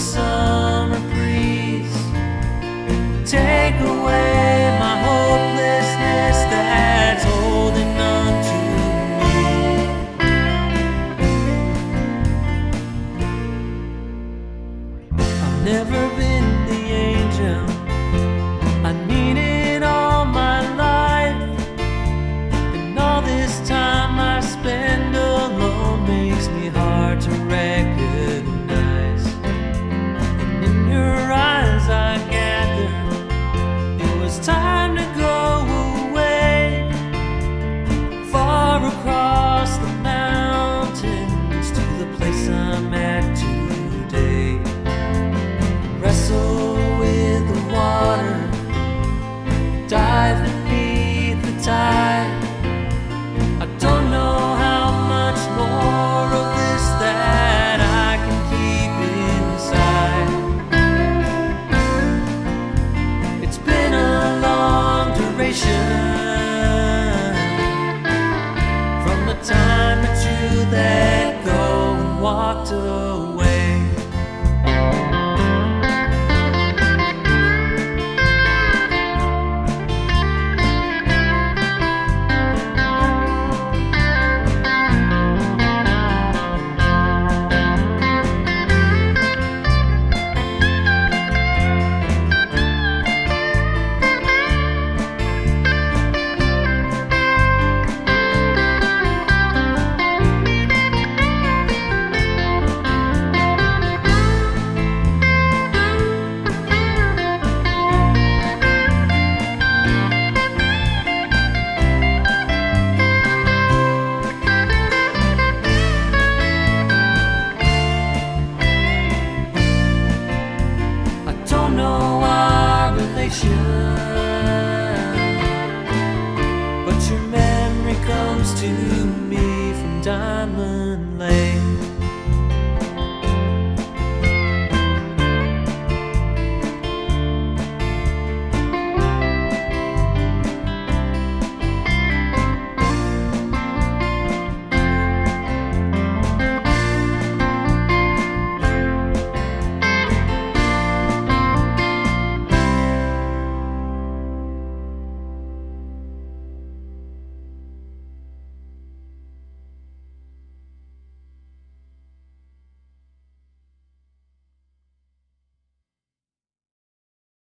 summer breeze. Take away. To